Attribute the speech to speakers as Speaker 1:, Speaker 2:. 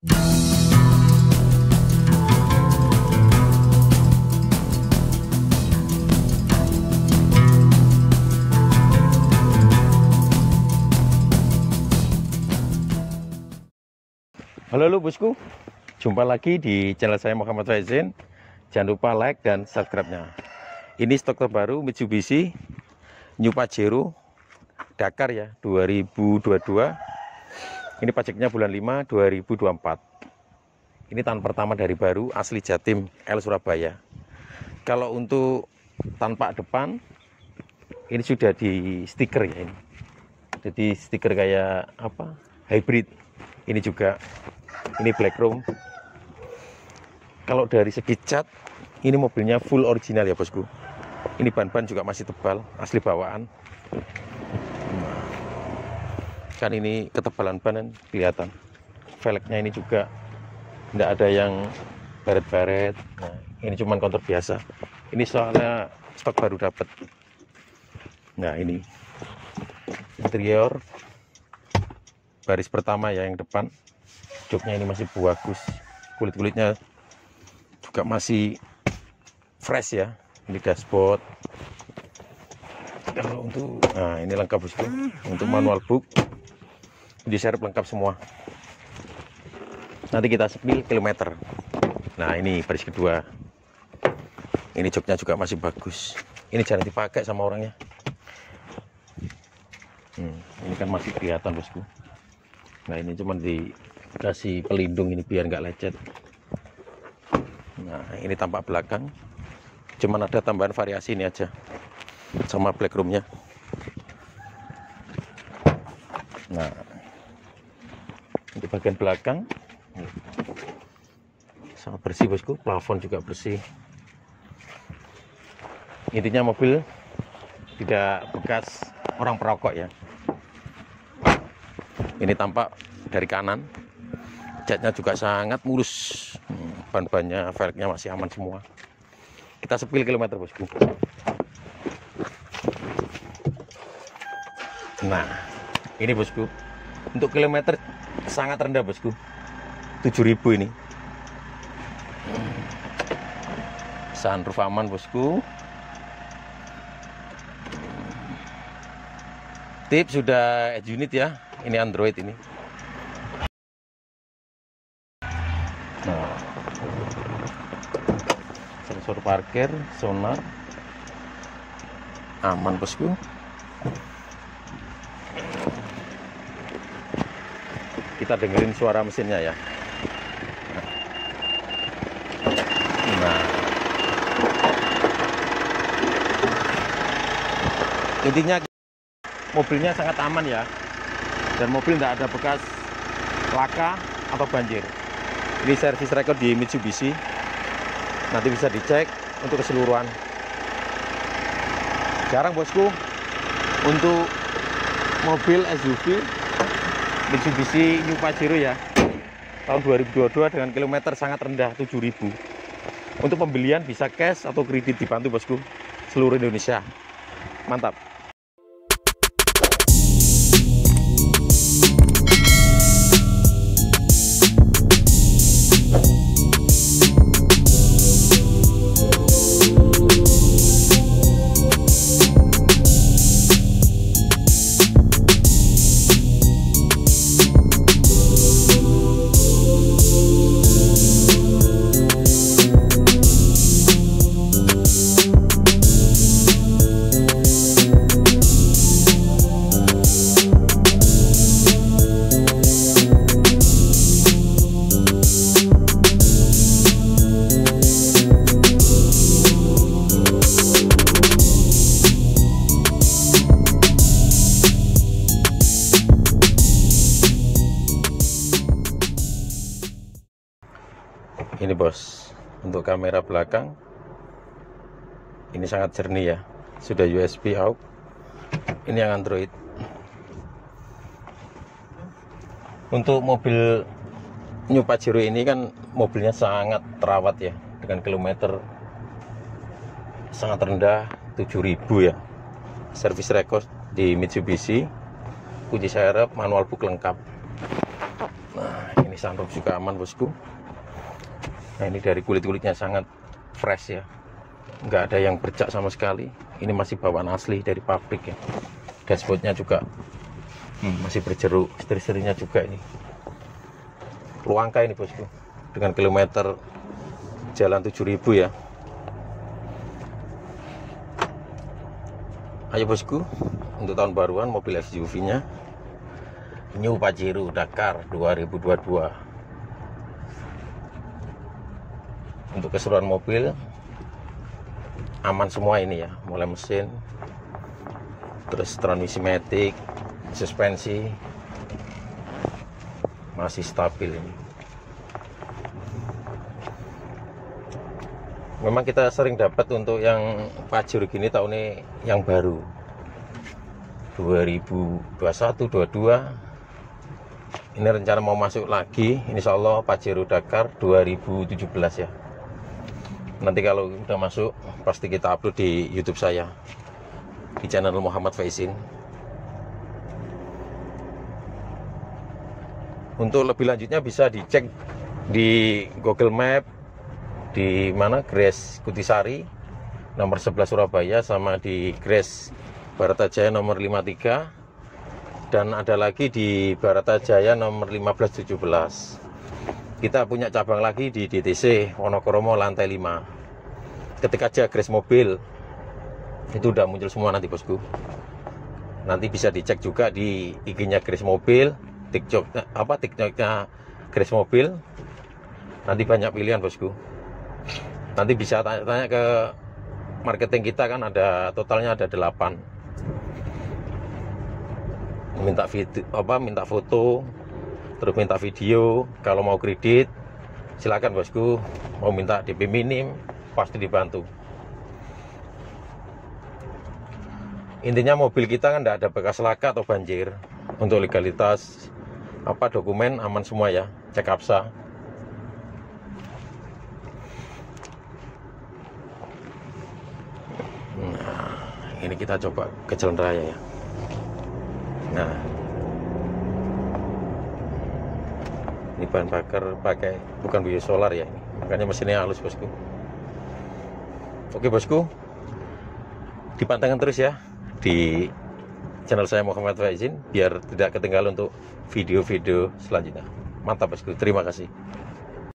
Speaker 1: Halo halo bosku, jumpa lagi di channel saya Muhammad Faizin. Jangan lupa like dan subscribe-nya. Ini stok terbaru Mitsubishi New Pajero Dakar ya 2022. Ini pajaknya bulan 5 2024. Ini tahun pertama dari baru asli Jatim L Surabaya. Kalau untuk tanpa depan ini sudah di stiker ya ini. Jadi stiker kayak apa? Hybrid. Ini juga ini black chrome kalau dari segi cat ini mobilnya full original ya bosku ini ban-ban juga masih tebal asli bawaan kan ini ketebalan ban kan kelihatan. Velgnya ini juga tidak ada yang baret-baret. Nah, ini cuma kontur biasa. Ini soalnya stok baru dapat nah ini. Interior. Baris pertama ya yang depan. Joknya ini masih bagus. Kulit-kulitnya juga masih fresh ya. Ini dashboard. Kalau untuk nah ini lengkap bosku untuk manual book di serep lengkap semua. Nanti kita sepil kilometer. Nah ini baris kedua. Ini joknya juga masih bagus. Ini jangan dipakai sama orangnya. Hmm, ini kan masih kelihatan bosku. Nah ini cuma di kasih pelindung ini biar nggak lecet. Nah ini tampak belakang. Cuman ada tambahan variasi ini aja sama black roomnya. Nah di bagian belakang. Sangat bersih bosku. Plafon juga bersih. Intinya mobil tidak bekas orang perokok ya. Ini tampak dari kanan. Catnya juga sangat mulus. Hmm, ban-bannya velgnya masih aman semua. Kita sepil kilometer bosku. Nah ini bosku. Untuk kilometer sangat rendah bosku. 7000 ini. Sunroof aman bosku. Tip sudah unit ya. Ini android ini. Sensor parkir sonar. Aman bosku kita dengerin suara mesinnya ya. Nah. Intinya mobilnya sangat aman ya. Dan mobil tidak ada bekas laka atau banjir. Ini servis record di Mitsubishi. Nanti bisa dicek untuk keseluruhan. Jarang bosku untuk mobil SUV Mitsubishi New Pajero ya. Tahun 2022 dengan kilometer sangat rendah 7000 untuk pembelian bisa cash atau kredit dibantu bosku. Seluruh Indonesia. Mantap ini bos. Untuk kamera belakang ini sangat jernih ya. Sudah USB out. Ini yang Android. Untuk mobil New Pajero ini kan mobilnya sangat terawat ya dengan kilometer sangat rendah 7000 ya. Servis record di Mitsubishi kunci serep manual book lengkap. Nah ini sunroof juga aman bosku nah ini dari kulit-kulitnya sangat fresh ya. Nggak ada yang bercak sama sekali. Ini masih bawaan asli dari pabrik ya. Dashboardnya juga hmm, masih berjeruk. Seri-serinya juga ini. Luangka ini bosku. Dengan kilometer jalan 7000 ya. Ayo bosku. Untuk tahun baruan mobil SUV nya New Pajero Dakar 2022 untuk keseluruhan mobil aman semua ini ya. Mulai mesin terus transmisi matic suspensi masih stabil ini. Memang kita sering dapat untuk yang pajur gini tahun ini yang baru. 2021 22 ini rencana mau masuk lagi Insya Allah Pajero Dakar 2017 ya nanti kalau udah masuk pasti kita upload di YouTube saya. Di channel Muhammad Faizin untuk lebih lanjutnya bisa dicek di Google Map di mana? Grace Kutisari nomor 11 Surabaya sama di Grace Baratajaya nomor 53 dan ada lagi di Baratajaya nomor 1517 kita punya cabang lagi di DTC Wonokromo lantai 5 ketika aja grace mobil itu udah muncul semua nanti bosku. Nanti bisa dicek juga di IG-nya grace mobil tiktok apa tiktoknya grace mobil. Nanti banyak pilihan bosku. Nanti bisa tanya-tanya ke marketing kita kan ada totalnya ada 8 minta video apa minta foto terus minta video kalau mau kredit silakan bosku mau minta DP minim pasti dibantu. Intinya mobil kita kan tidak ada bekas laka atau banjir untuk legalitas apa dokumen aman semua ya cek apsa nah ini kita coba ke jalan raya ya. Nah ini bahan bakar pakai bukan bio solar ya makanya mesinnya halus bosku. Oke bosku. Dipantengin terus ya di channel saya Muhammad Faizin biar tidak ketinggalan untuk video-video selanjutnya. Mantap bosku. Terima kasih